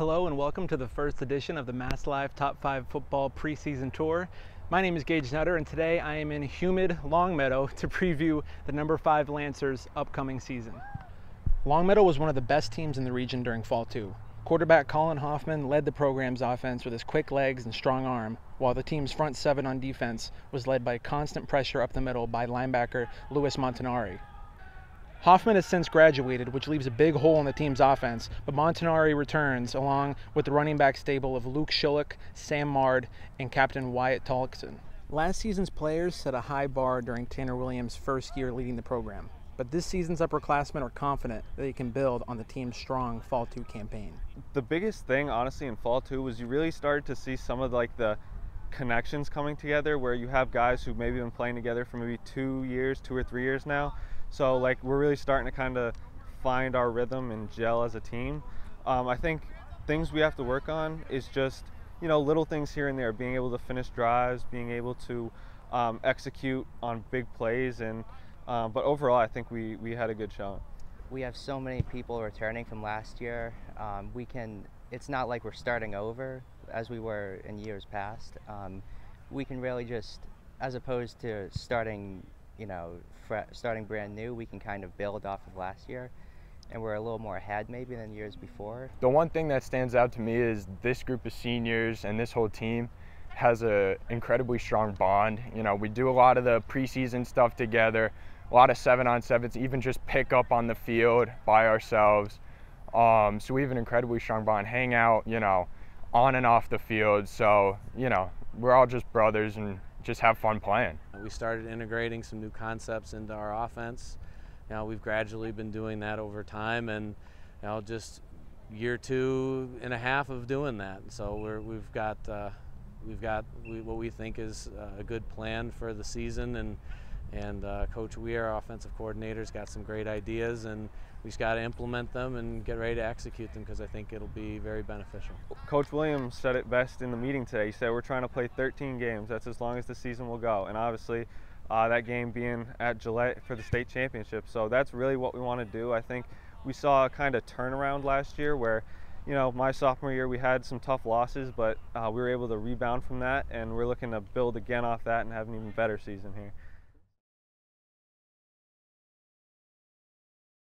Hello and welcome to the first edition of the MassLive Top 5 Football Preseason Tour. My name is Gage Nutter and today I am in humid Longmeadow to preview the number 5 Lancers upcoming season. Longmeadow was one of the best teams in the region during Fall 2. Quarterback Colin Hoffman led the program's offense with his quick legs and strong arm, while the team's front seven on defense was led by constant pressure up the middle by linebacker Louis Montanari. Hoffman has since graduated, which leaves a big hole in the team's offense, but Montanari returns along with the running back stable of Luke Schillick, Sam Mard, and Captain Wyatt Tolkson. Last season's players set a high bar during Tanner Williams' first year leading the program, but this season's upperclassmen are confident that they can build on the team's strong Fall 2 campaign. The biggest thing, honestly, in Fall 2 was you really started to see some of like the connections coming together where you have guys who've maybe been playing together for maybe two years, two or three years now, so like we're really starting to kind of find our rhythm and gel as a team. Um, I think things we have to work on is just you know little things here and there, being able to finish drives, being able to um, execute on big plays, and um, but overall I think we we had a good showing. We have so many people returning from last year. Um, we can. It's not like we're starting over as we were in years past. Um, we can really just, as opposed to starting you know, starting brand new, we can kind of build off of last year. And we're a little more ahead maybe than years before. The one thing that stands out to me is this group of seniors and this whole team has a incredibly strong bond. You know, we do a lot of the preseason stuff together, a lot of seven on sevens, even just pick up on the field by ourselves. Um, so we have an incredibly strong bond, hang out, you know, on and off the field. So, you know, we're all just brothers and just have fun playing. We started integrating some new concepts into our offense. You know, we've gradually been doing that over time, and you know, just year two and a half of doing that. So we're, we've got uh, we've got we, what we think is a good plan for the season, and and uh, Coach Weir, our offensive coordinators got some great ideas, and we just got to implement them and get ready to execute them because I think it'll be very beneficial. Coach Williams said it best in the meeting today. He said we're trying to play 13 games. That's as long as the season will go, and obviously. Uh, that game being at Gillette for the state championship. So that's really what we want to do. I think we saw a kind of turnaround last year where you know, my sophomore year we had some tough losses, but uh, we were able to rebound from that, and we're looking to build again off that and have an even better season here.